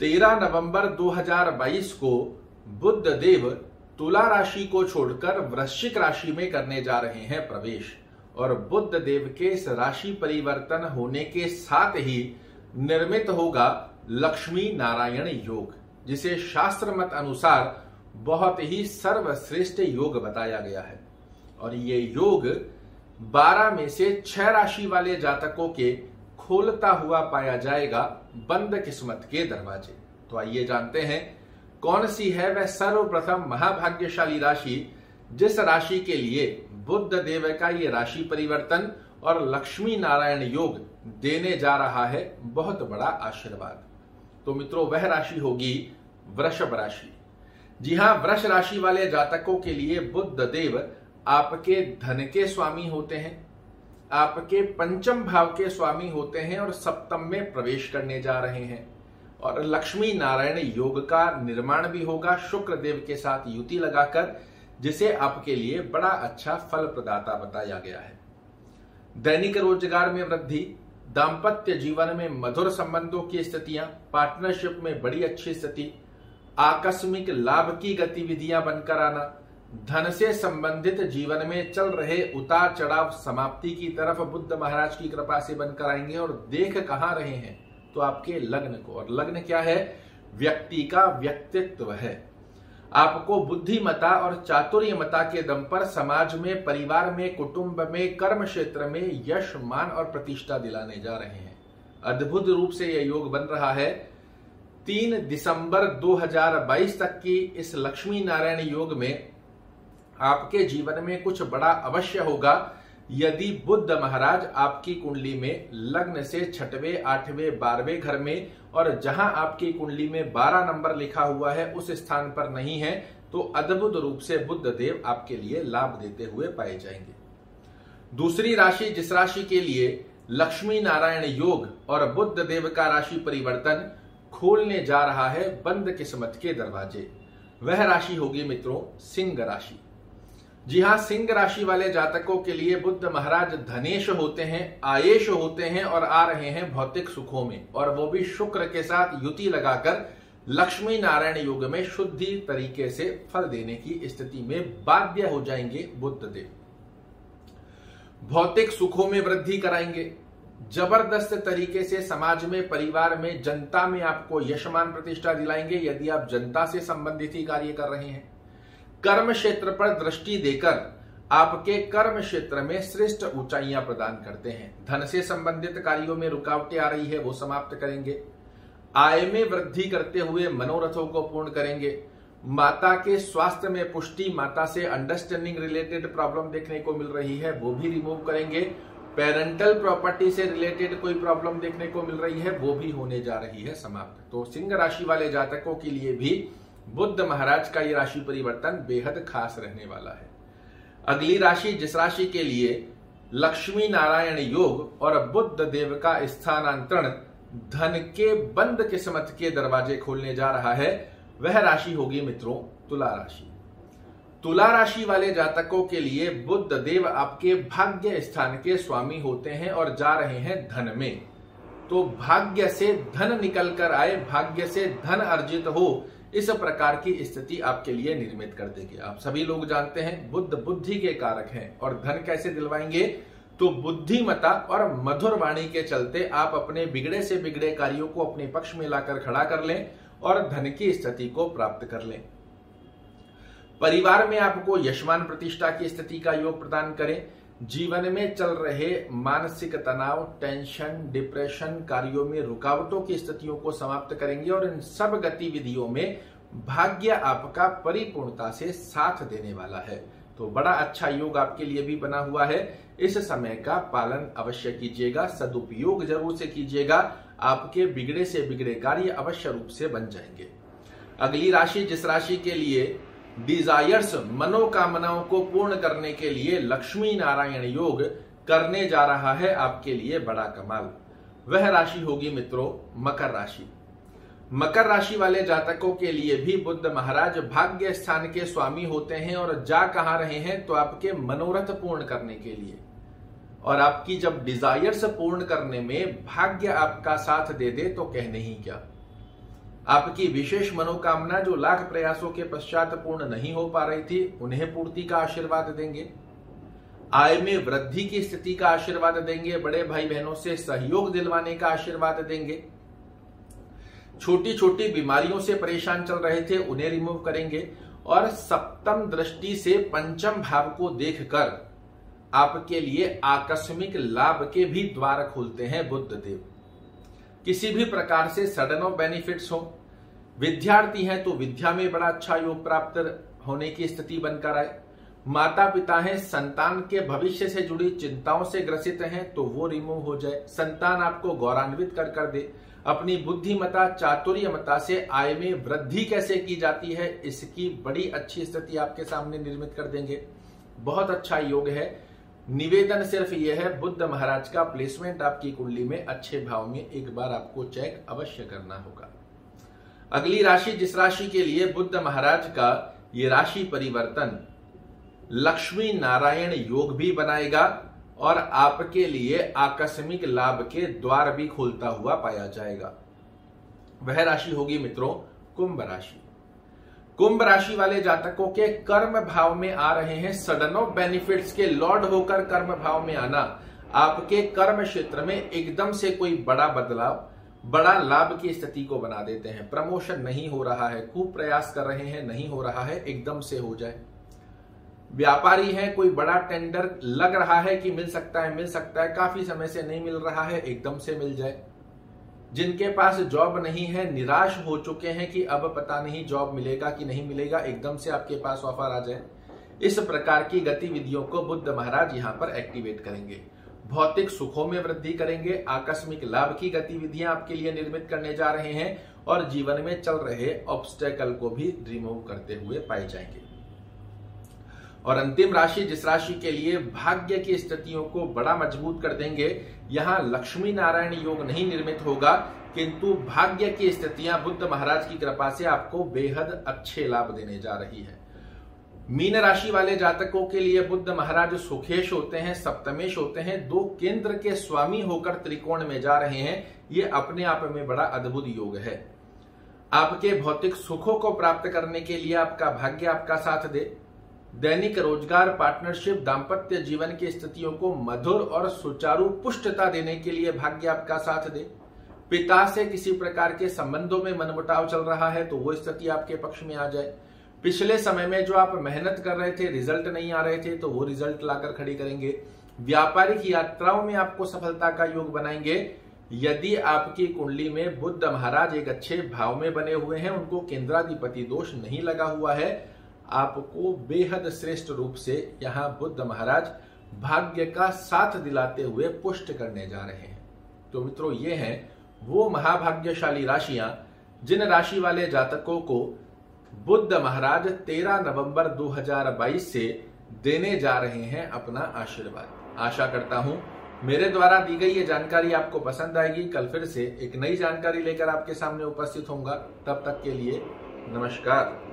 13 नवंबर 2022 को बुद्ध देव तुला राशि को छोड़कर वृश्चिक राशि में करने जा रहे हैं प्रवेश और बुद्ध देव के इस राशि परिवर्तन होने के साथ ही निर्मित होगा लक्ष्मी नारायण योग, जिसे शास्त्र मत अनुसार बहुत ही सर्वश्रेष्ठ योग बताया गया है। और ये योग 12 में से छह राशि वाले जातकों के खोलता हुआ पाया जाएगा बंद किस्मत के दरवाजे। तो आइए जानते हैं, कौन सी है वह सर्वप्रथम महाभाग्यशाली राशि, जिस राशि के लिए बुद्ध देव का ये राशि परिवर्तन और लक्ष्मी नारायण योग देने जा रहा है? बहुत बड़ा आशीर्वाद। तो मित्रों, वह राशि होगी वृषभ राशि। जी हाँ, वृष राशि वाले जातकों के लिए बुद्ध देव आपके धन के स्वामी होते हैं। आपके पंचम भाव के स्वामी होते हैं और सप्तम में प्रवेश करने जा रहे हैं। और लक्ष्मी नारायण योग का निर्माण भी होगा शुक्र देव के साथ युति लगाकर, जिसे आपके लिए बड़ा अच्छा फल प्रदाता बताया गया है। दैनिक रोज़गार में वृद्धि, दाम्पत्य जीवन में मधुर संबंधों की स्थितियाँ पार्टनरशिप में बड़ी अच्छी स्थिति, आकस्मिक लाभ की गतिविधियाँ बनकर आना धन से संबंधित जीवन में चल रहे उतार चढ़ाव समाप्ति की तरफ़ बुद्ध महाराज की कृपा से बनकर आएँगे और देख कहाँ रहे हैं तो आपके लग्न को। और लग्न क्या है? व्यक्ति का व्यक्तित्व है। आपको बुद्धिमता और चातुर्यमता के दम पर समाज में, परिवार में, कुटुंब में, कर्म क्षेत्र में यश, मान और प्रतिष्ठा दिलाने जा रहे हैं। अद्भुत रूप से यह योग बन रहा है। तीन दिसंबर 2022 तक की इस लक्ष्मी नारायण योग में आपके जीवन में कुछ बड़ा अवश्य होगा। यदि बुद्ध महाराज आपकी कुंडली में लग्न से छठवें, आठवें, बारहवें घर में और जहाँ आपकी कुंडली में बारह नंबर लिखा हुआ है, उस स्थान पर नहीं है तो अद्भुत रूप से बुद्ध देव आपके लिए लाभ देते हुए पाए जाएँगे। दूसरी राशि, जिस राशि के लिए लक्ष्मी नारायण योग और बुद्ध देव का राशि परिवर्तन खोलने जा रहा है, बंद किस्मत के दरवाजे। वह राशि होगी मित्रों, सिंह राशि। जी हाँ, सिंह राशि वाले जातकों के लिए बुद्ध महाराज धनेश होते हैं, आयेश होते हैं और आ रहे हैं भौतिक सुखों में। और वो भी शुक्र के साथ युति लगाकर लक्ष्मी नारायण युग में शुद्धि तरीके से फल देने की स्थिति में बाध्य हो जाएँगे बुद्ध देव। भौतिक सुखों में वृद्धि कराएँगे। ज़बरदस्त तरीके से समाज में, परिवार में, जनता में आपको यशमान प्रतिष्ठा दिलाएँगे। यदि आप जनता से संबंधित ही कार्य कर रहे हैं कर्म क्षेत्र पर दृष्टि देकर आपके कर्म क्षेत्र में श्रेष्ठ ऊंचाइयाँ प्रदान करते हैं। धन से संबंधित कार्यों में रुकावटें आ रही है, वो समाप्त करेंगे। आय में वृद्धि करते हुए मनोरथों को पूर्ण करेंगे। माता के स्वास्थ्य में पुष्टि, माता से अंडरस्टैंडिंग रिलेटेड प्रॉब्लम देखने को मिल रही है, वो भी रिमूव करेंगे। पेरेंटल प्रॉपर्टी से रिलेटेड कोई प्रॉब्लम देखने को मिल रही है, वो भी होने जा रही है समाप्त। तो सिंह राशि वाले जातकों के लिए भी बुद्ध महाराज का ये राशि परिवर्तन बेहद खास रहने वाला है। अगली राशि जिस राशि के लिए लक्ष्मी नारायण योग और बुद्ध देव का स्थानांतरण धन के बंद किस्मत के दरवाजे खोलने जा रहा है, वह राशि होगी मित्रों तुला राशि। तुला राशि वाले जातकों के लिए बुद्ध देव आपके भाग्य स्थान के स्वामी होते हैं और जा रहे हैं धन में। तो भाग्य से धन निकल कर आए, भाग्य से धन अर्जित हो इस प्रकार की स्थिति आपके लिए निर्मित कर देगी। आप सभी लोग जानते हैं, बुद्ध बुद्धि के कारक हैं। और धन कैसे दिलवाएँगे? तो बुद्धिमता और मधुर वाणी के चलते आप अपने बिगड़े से बिगड़े कार्यों को अपने पक्ष में लाकर खड़ा कर लें और धन की स्थिति को प्राप्त कर लें। परिवार में आपको यशमान प्रतिष्ठा की स्थिति का योग प्रदान करें। जीवन में चल रहे मानसिक तनाव टेंशन डिप्रेशन कार्यों में रुकावटों की स्थितियों को समाप्त करेंगे और इन सब गतिविधियों में भाग्य आपका परिपूर्णता से साथ देने वाला है। तो बड़ा अच्छा योग आपके लिए भी बना हुआ है। इस समय का पालन अवश्य कीजिएगा, सदुपयोग ज़रूर से कीजिएगा। आपके बिगड़े से बिगड़े कार्य अवश्य रूप से बन जाएँगे। अगली राशि, जिस राशि के लिए डिजायर्स मनोकामनाओं को पूर्ण करने के लिए लक्ष्मी नारायण योग करने जा रहा है आपके लिए बड़ा कमाल। वह राशि होगी मित्रों, मकर राशि। मकर राशि वाले जातकों के लिए भी बुद्ध महाराज भाग्य स्थान के स्वामी होते हैं और जा कहा रहे हैं तो आपके मनोरथ पूर्ण करने के लिए। और आपकी जब डिजायर्स पूर्ण करने में भाग्य आपका साथ दे दे तो कहने ही क्या। आपकी विशेष मनोकामना जो लाख प्रयासों के पश्चात पूर्ण नहीं हो पा रही थी, उन्हें पूर्ति का आशीर्वाद देंगे। आय में वृद्धि की स्थिति का आशीर्वाद देंगे, बड़े भाई बहनों से सहयोग दिलवाने का आशीर्वाद देंगे। छोटी छोटी बीमारियों से परेशान चल रहे थे, उन्हें रिमूव करेंगे और सप्तम दृष्टि से पंचम भाव को देखकर आपके लिए आकस्मिक लाभ के भी द्वार खोलते हैं बुद्ध देव किसी भी प्रकार से सडन ऑफ़ बेनिफिट्स हो विद्यार्थी हैं तो विद्या में बड़ा अच्छा योग प्राप्त होने की स्थिति बनकर आए। माता पिता हैं, संतान के भविष्य से जुड़ी चिंताओं से ग्रसित हैं तो वो रिमूव हो जाए। संतान आपको गौरवान्वित कर कर दे। अपनी बुद्धिमता, चातुर्यमता से आय में वृद्धि कैसे की जाती है, इसकी बड़ी अच्छी स्थिति आपके सामने निर्मित कर देंगे। बहुत अच्छा योग है। निवेदन सिर्फ़ यह है, बुद्ध महाराज का प्लेसमेंट आपकी कुंडली में अच्छे भाव में एक बार आपको चेक अवश्य करना होगा। अगली राशि जिस राशि के लिए बुद्ध महाराज का ये राशि परिवर्तन, लक्ष्मी नारायण योग भी बनाएगा और आपके लिए आकस्मिक लाभ के द्वार भी खोलता हुआ पाया जाएगा। वह राशि होगी मित्रों, कुंभ राशि। कुंभ राशि वाले जातकों के कर्म भाव में आ रहे हैं। सडन ऑफ़ बेनिफिट्स के लॉर्ड होकर कर्म भाव में आना, आपके कर्म क्षेत्र में एकदम से कोई बड़ा बदलाव बड़ा लाभ की स्थिति को बना देते हैं। प्रमोशन नहीं हो रहा है, खूब प्रयास कर रहे हैं, नहीं हो रहा है, एकदम से हो जाए। व्यापारी है, कोई बड़ा टेंडर लग रहा है कि मिल सकता है, मिल सकता है, काफ़ी समय से नहीं मिल रहा है, एकदम से मिल जाए। जिनके पास जॉब नहीं है, निराश हो चुके हैं कि अब पता नहीं जॉब मिलेगा कि नहीं मिलेगा, एकदम से आपके पास ऑफ़र आ जाए। इस प्रकार की गतिविधियों को बुद्ध महाराज यहाँ पर एक्टिवेट करेंगे। भौतिक सुखों में वृद्धि करेंगे, आकस्मिक लाभ की गतिविधियाँ आपके लिए निर्मित करने जा रहे हैं और जीवन में चल रहे ऑब्स्टेकल को भी रिमूव करते हुए पाए जाएँगे। और अंतिम राशि, जिस राशि के लिए भाग्य की स्थितियों को बड़ा मज़बूत कर देंगे, यहाँ लक्ष्मी नारायण योग नहीं निर्मित होगा, किंतु भाग्य की स्थितियाँ बुद्ध महाराज की कृपा से आपको बेहद अच्छे लाभ देने जा रही है। मीन राशि वाले जातकों के लिए बुद्ध महाराज सुखेश होते हैं, सप्तमेश होते हैं। दो केंद्र के स्वामी होकर त्रिकोण में जा रहे हैं। ये अपने आप में बड़ा अद्भुत योग है। आपके भौतिक सुखों को प्राप्त करने के लिए आपका भाग्य आपका साथ दे। दैनिक रोज़गार, पार्टनरशिप, दाम्पत्य जीवन की स्थितियों को मधुर और सुचारू पुष्टता देने के लिए भाग्य आपका साथ दे। पिता से किसी प्रकार के संबंधों में मनमुटाव चल रहा है तो वो स्थिति आपके पक्ष में आ जाए। पिछले समय में जो आप मेहनत कर रहे थे रिज़ल्ट नहीं आ रहे थे तो वो रिज़ल्ट लाकर खड़ी करेंगे। व्यापारिक यात्राओं में आपको सफलता का योग बनाएँगे। यदि आपकी कुंडली में बुद्ध महाराज एक अच्छे भाव में बने हुए हैं, उनको केंद्राधिपति दोष नहीं लगा हुआ है, आपको बेहद श्रेष्ठ रूप से यहाँ बुद्ध महाराज भाग्य का साथ दिलाते हुए पुष्ट करने जा रहे हैं। तो मित्रों, ये हैं वो महाभाग्यशाली राशियाँ, जिन राशि वाले जातकों को बुद्ध महाराज 13 नवंबर 2022 से देने जा रहे हैं अपना आशीर्वाद। आशा करता हूँ मेरे द्वारा दी गई ये जानकारी आपको पसंद आएगी। कल फिर से एक नई जानकारी लेकर आपके सामने उपस्थित होऊँगा। तब तक के लिए नमस्कार।